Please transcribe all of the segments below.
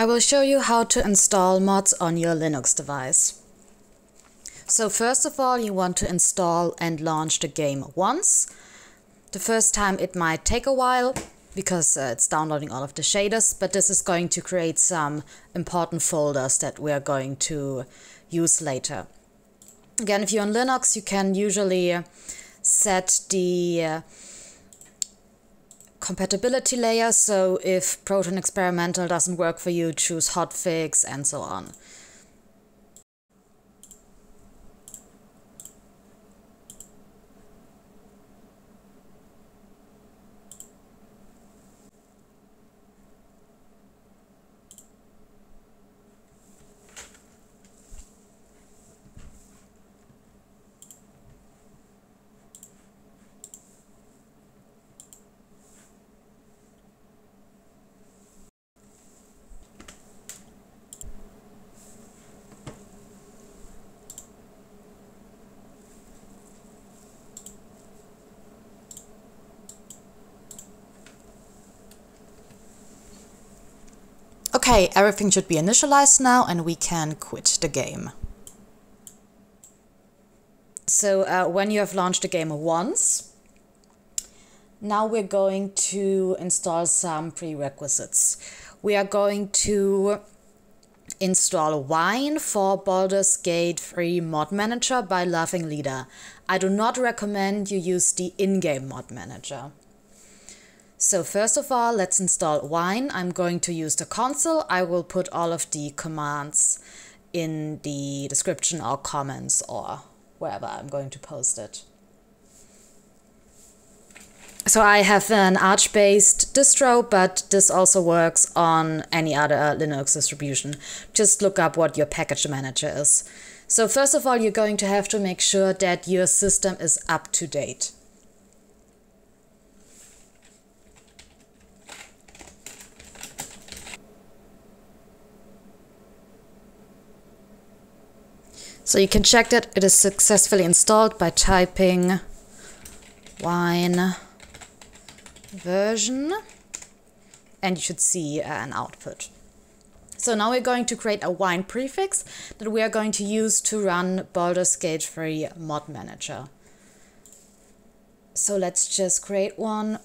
I will show you how to install mods on your Linux device. So first of all, you want to install and launch the game once. The first time it might take a while because uh, it's downloading all of the shaders, but this is going to create some important folders that we are going to use later. Again, if you're on Linux, you can usually set the uh, compatibility layer. So if Proton Experimental doesn't work for you, choose hotfix and so on. Okay, everything should be initialized now and we can quit the game. So uh, when you have launched the game once, now we're going to install some prerequisites. We are going to install Wine for Baldur's Gate 3 Mod Manager by Laughing Leader. I do not recommend you use the in-game mod manager. So first of all, let's install Wine. I'm going to use the console. I will put all of the commands in the description or comments or wherever I'm going to post it. So I have an Arch-based distro, but this also works on any other Linux distribution. Just look up what your package manager is. So first of all, you're going to have to make sure that your system is up to date. So you can check that it is successfully installed by typing wine version and you should see an output. So now we're going to create a wine prefix that we are going to use to run Baldur's Gate 3 mod manager. So let's just create one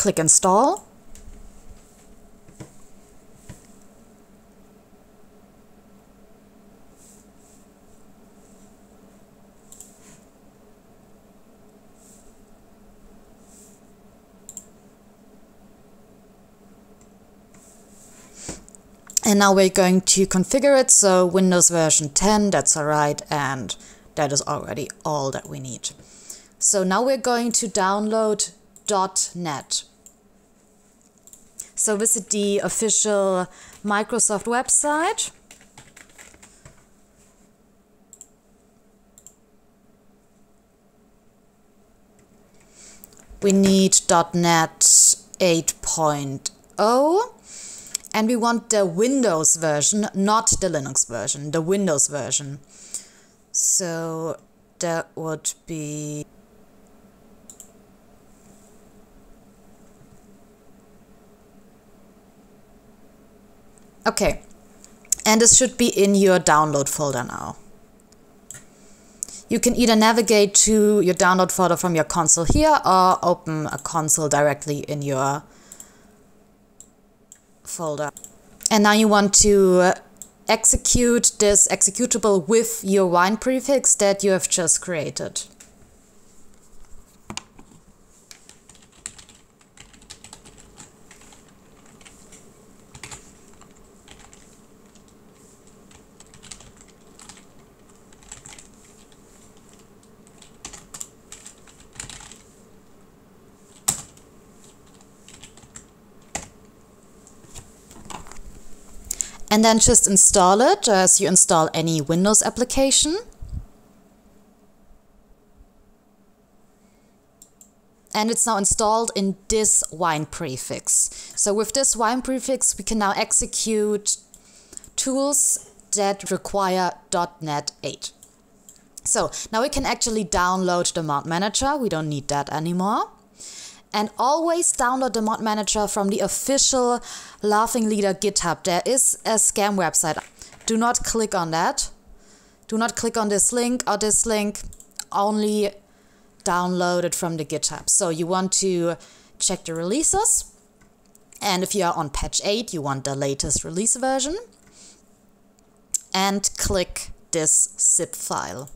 Click Install. And now we're going to configure it, so Windows version 10, that's alright, and that is already all that we need. So now we're going to download .NET. So visit the official Microsoft website. We need .NET 8.0 and we want the Windows version, not the Linux version, the Windows version. So that would be Okay, and this should be in your download folder now. You can either navigate to your download folder from your console here or open a console directly in your folder. And now you want to execute this executable with your wine prefix that you have just created. And then just install it as you install any Windows application. and it's now installed in this wine prefix. So with this wine prefix, we can now execute tools that require .NET 8. So now we can actually download the mod manager. We don't need that anymore. And always download the mod manager from the official Laughing Leader GitHub. There is a scam website. Do not click on that. Do not click on this link or this link. Only download it from the GitHub. So you want to check the releases. And if you are on patch 8, you want the latest release version. And click this zip file.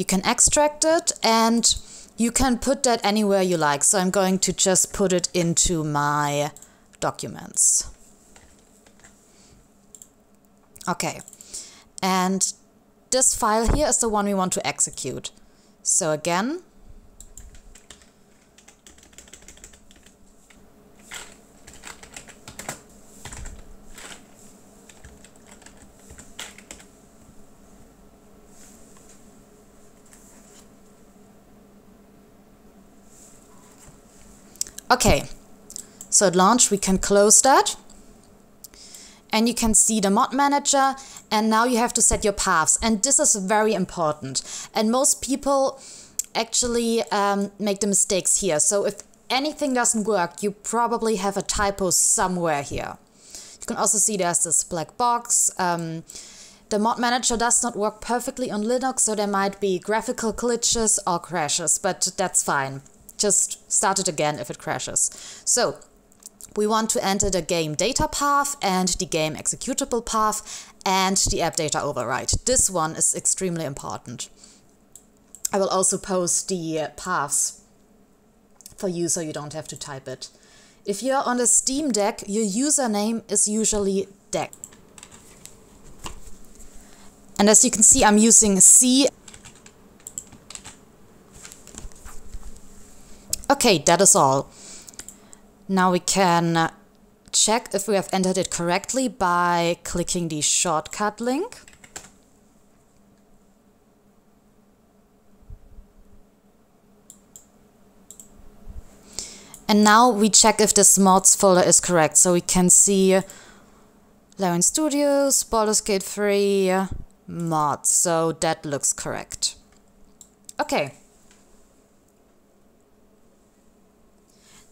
You can extract it and you can put that anywhere you like. So I'm going to just put it into my documents. Okay, and this file here is the one we want to execute. So again, Okay, so at launch we can close that. And you can see the mod manager. And now you have to set your paths. And this is very important. And most people actually um, make the mistakes here. So if anything doesn't work you probably have a typo somewhere here. You can also see there's this black box. Um, the mod manager does not work perfectly on Linux so there might be graphical glitches or crashes but that's fine just start it again if it crashes so we want to enter the game data path and the game executable path and the app data override. This one is extremely important. I will also post the uh, paths for you so you don't have to type it. If you're on a Steam Deck, your username is usually deck. And as you can see, I'm using C. Okay, that is all. Now we can check if we have entered it correctly by clicking the shortcut link. And now we check if this mods folder is correct. So we can see Larian Studios, Baldur's Gate 3, mods. So that looks correct. Okay.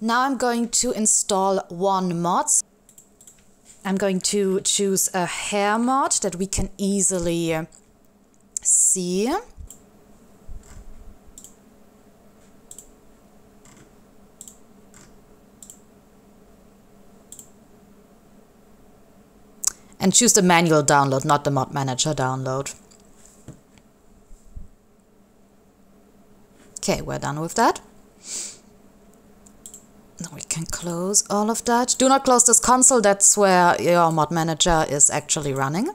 Now I'm going to install one mod. I'm going to choose a hair mod that we can easily uh, see. And choose the manual download, not the mod manager download. Okay, we're done with that. We can close all of that. Do not close this console, that's where your mod manager is actually running.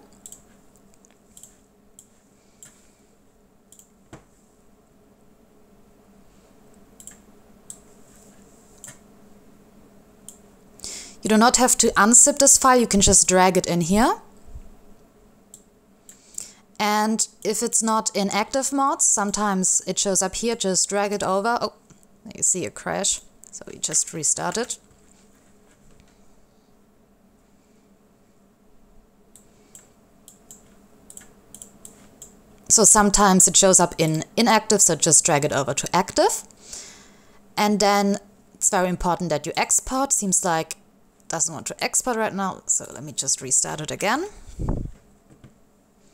You do not have to unzip this file, you can just drag it in here. And if it's not in active mods, sometimes it shows up here, just drag it over. Oh, you see a crash. So we just restart it. So sometimes it shows up in inactive, so just drag it over to active. And then it's very important that you export. Seems like doesn't want to export right now, so let me just restart it again.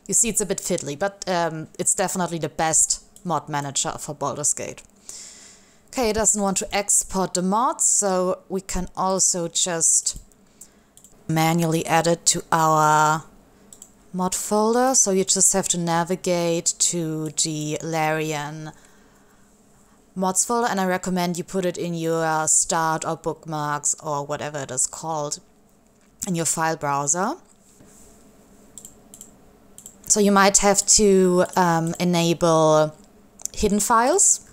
You see it's a bit fiddly, but um, it's definitely the best mod manager for Baldur's Gate. Okay, it doesn't want to export the mod, so we can also just manually add it to our mod folder. So you just have to navigate to the Larian mods folder and I recommend you put it in your start or bookmarks or whatever it is called in your file browser. So you might have to um, enable hidden files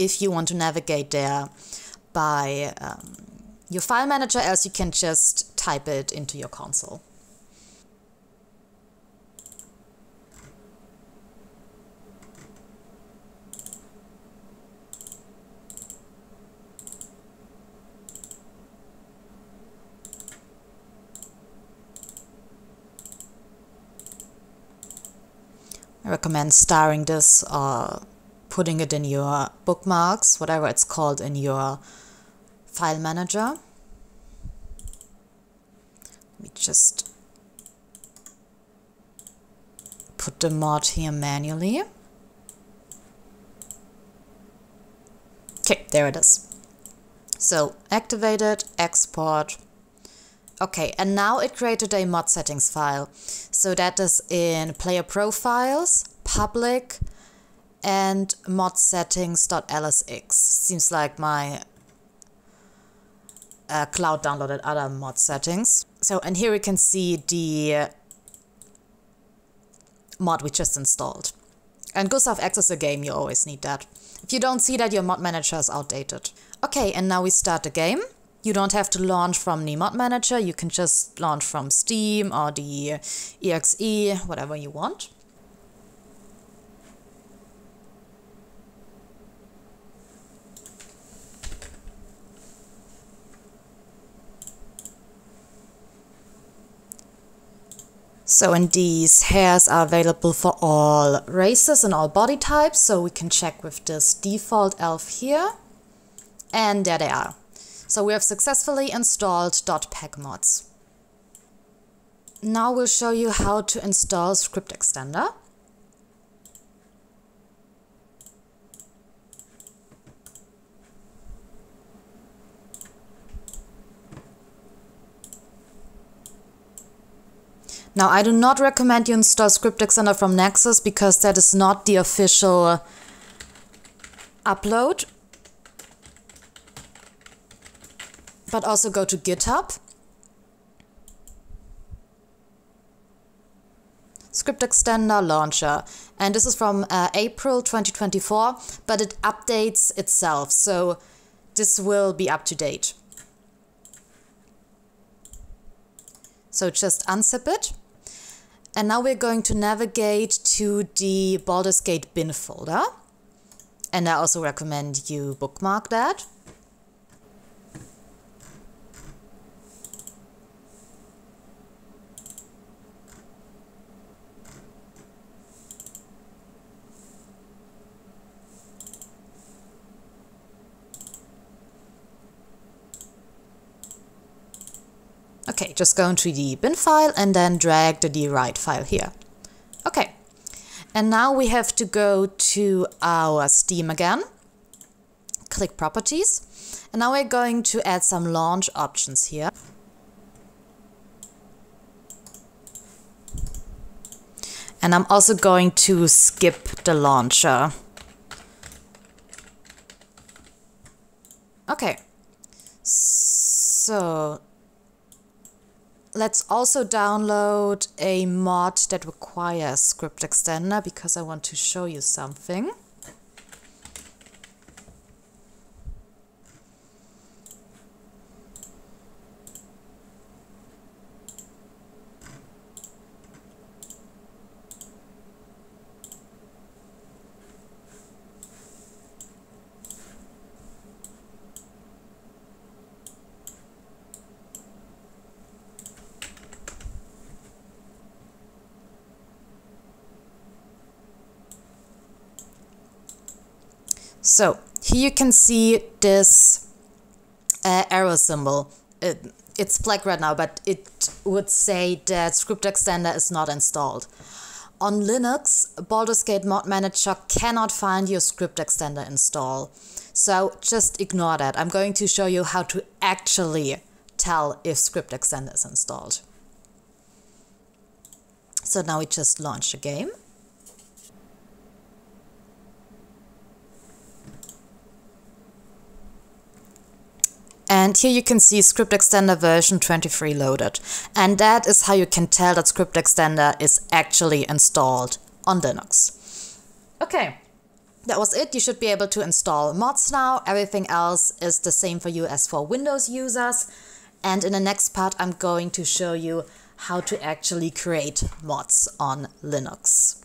if you want to navigate there. by um, your file manager, else you can just type it into your console. I recommend starring this or putting it in your bookmarks, whatever it's called in your file manager. Let me just put the mod here manually. Okay, there it is. So activate it, export. Okay, and now it created a mod settings file. So that is in player profiles, public, and mod settings.lsx. Seems like my uh, cloud downloaded other mod settings. So, and here we can see the mod we just installed. And Gustav X is a game, you always need that. If you don't see that, your mod manager is outdated. Okay, and now we start the game. You don't have to launch from the mod manager, you can just launch from Steam or the EXE, whatever you want. So and these hairs are available for all races and all body types. So we can check with this default elf here. And there they are. So we have successfully installed .pak mods. Now we'll show you how to install Script Extender. Now, I do not recommend you install Script Extender from Nexus because that is not the official upload. But also go to GitHub. Script Extender Launcher. And this is from uh, April 2024, but it updates itself. So this will be up to date. So just unzip it. And now we're going to navigate to the Baldur's Gate bin folder. And I also recommend you bookmark that. Okay, just go into the bin file and then drag the dwrite file here. Okay, and now we have to go to our Steam again, click Properties, and now we're going to add some launch options here. And I'm also going to skip the launcher. Okay, so Let's also download a mod that requires script extender because I want to show you something. So here you can see this uh, arrow symbol. It, it's black right now, but it would say that Script Extender is not installed. On Linux, Baldur's Gate Mod Manager cannot find your Script Extender install. So just ignore that. I'm going to show you how to actually tell if Script Extender is installed. So now we just launch the game. And here you can see Script Extender version 23 loaded. And that is how you can tell that Script Extender is actually installed on Linux. Okay, that was it. You should be able to install mods now. Everything else is the same for you as for Windows users. And in the next part, I'm going to show you how to actually create mods on Linux.